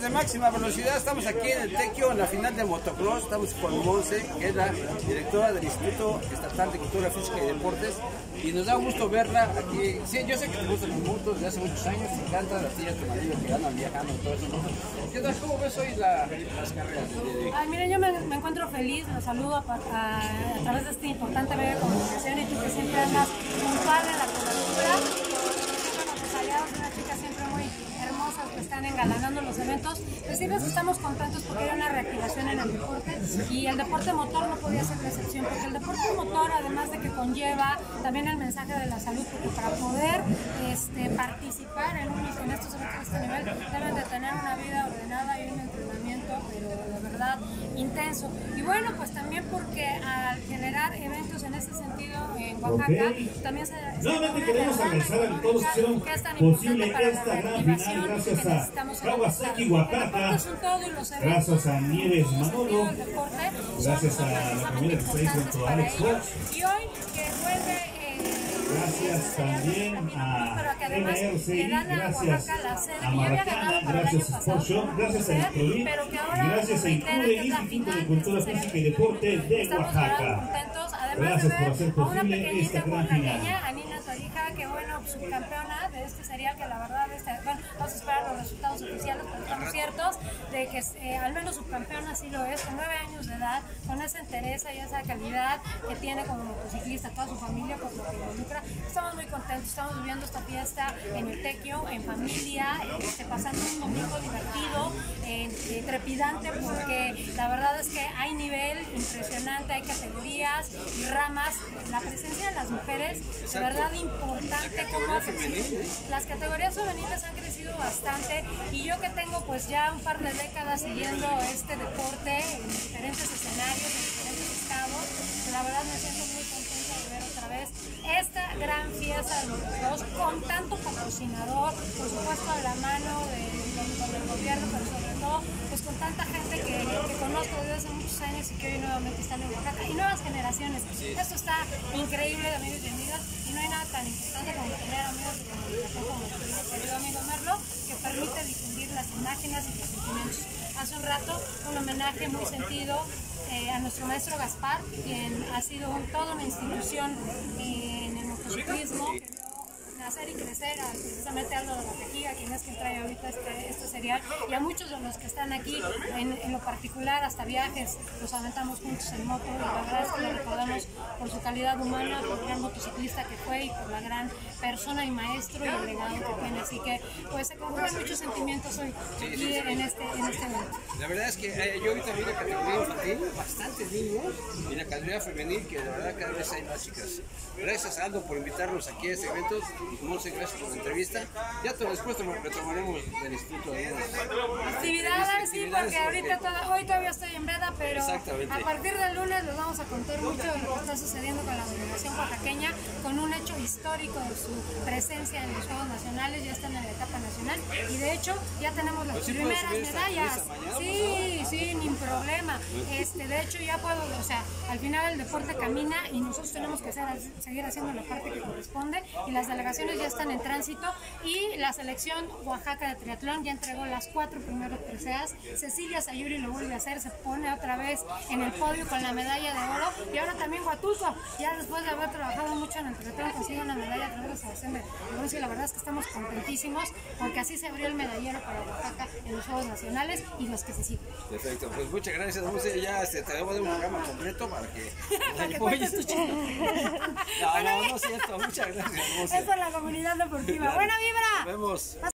De máxima velocidad, estamos aquí en el Tequio en la final de motocross. Estamos con Monse, que es la directora del Instituto Estatal de Cultura Física y Deportes. Y nos da gusto verla aquí. Sí, yo sé que te gustan los motos desde hace muchos años, te encanta la tía, tu marido que andan viajando y todo eso. ¿Qué tal? ¿Cómo ves hoy la- las carreras? de- miren, yo me, encuentro feliz, los saludo a, través de este importante medio de comunicación y tú que siempre andas puntual en la cobertura. Una chica siempre muy hermosas que están engalanando los eventos. Decirles que estamos contentos porque hay una reactivación en el deporte y el deporte motor no podía ser la excepción porque el deporte motor, además de que conlleva también el mensaje de la salud, porque para poder este, participar en, unos- en estos eventos de este nivel deben de tener una vida ordenada y un entrenamiento, intenso. Y bueno, pues también porque al generar eventos en ese sentido en Oaxaca, Ok. también se... Nuevamente queremos agradecer a todos que hicieron posible para esta gran final, gracias a Kawasaki. Oaxaca, gracias a Nieves Manolo, gracias a la familia que está ahí junto a Alex. Fox. Y hoy que vuelve... Gracias también a a gracias Oaxaca la sede, a que ya había Maracana, gracias a Sport gracias a ahora gracias a la Instituto de Cultura Física y Deporte de Oaxaca. Gracias por hacer posible esta gran final. Anina Torija, que bueno, subcampeona de este serial, que la verdad, este, bueno, vamos a esperar los resultados oficiales, pero estamos ciertos de que eh, al menos subcampeona sí lo es, con nueve años de edad, con esa entereza y esa calidad que tiene como motociclista, toda su familia, por lo que involucra. Estamos muy contentos, estamos viviendo esta fiesta en el Tequio, en familia, este, pasando un domingo divertido, eh, eh, trepidante, porque la verdad es que hay nivel impresionante, hay categorías y ramas. La presencia de las mujeres, de verdad importante, como las categorías femeniles han crecido bastante y yo que tengo pues ya un par de décadas siguiendo este deporte en diferentes escenarios, en diferentes estados, la verdad me siento muy contenta de ver otra vez esta gran fiesta de motocross con tanto patrocinador, por supuesto a la mano de- con, con el gobierno, pero sobre todo pues con tanta gente que, desde hace muchos años y que hoy nuevamente están en Oaxaca y nuevas generaciones. Esto está increíble, amigos y amigas, y no hay nada tan importante como tener amigos de comunicación como nuestro querido amigo Merlo, que permite difundir las imágenes y los sentimientos. Hace un rato un homenaje muy sentido eh, a nuestro maestro Gaspar, quien ha sido un- toda una institución en el motociclismo, nacer y crecer a precisamente Aldo de la Tejiga, quien es quien trae ahorita este, este serial, y a muchos de los que están aquí, en, en lo particular hasta viajes, los aventamos juntos en moto, y la verdad es que lo recordamos por su calidad humana, por el gran motociclista que fue y por la gran persona y maestro y el legado que tiene, así que pues se conjugan muchos sentimientos hoy aquí en este, en este evento. La verdad es que eh, yo ahorita vi la categoría infantil, bastantes niños, y la categoría femenil, que de verdad cada vez hay más chicas. Gracias Aldo por invitarnos aquí a este evento, y Monse, gracias por la entrevista. Ya después retomaremos del instituto de algunas Actividades, sí, porque ahorita toda- hoy todavía estoy en veda, pero a partir del lunes les vamos a contar mucho de lo que está sucediendo con la delegación oaxaqueña, con un hecho histórico de su presencia en los Juegos Nacionales, ya están en la etapa nacional, y de hecho ya tenemos las Pues sí puedo primeras medallas. mañana, Sí, sí, sin problema. Este, de hecho ya puedo, o sea, al final el deporte camina y nosotros tenemos que hacer, seguir haciendo la parte que corresponde, y las delegaciones ya están en tránsito, y la selección Oaxaca de triatlón ya entregó las cuatro primeras preseas. Cecilia Sayuri lo vuelve a hacer, se pone otra vez en el podio con la medalla de oro. Y ahora también Huatulco, ya después de haber trabajado mucho en el triatlón, consigue una medalla a través de la selección de. Y la verdad es que estamos contentísimos porque así se abrió el medallero para Oaxaca en los Juegos Nacionales y los que se siguen. Perfecto, pues muchas gracias, Monse. Ya este, te debo de un programa completo para que. Para que tu. No, no, no es cierto. Muchas gracias, Monse. La comunidad deportiva. ¡Buena vibra! Nos vemos.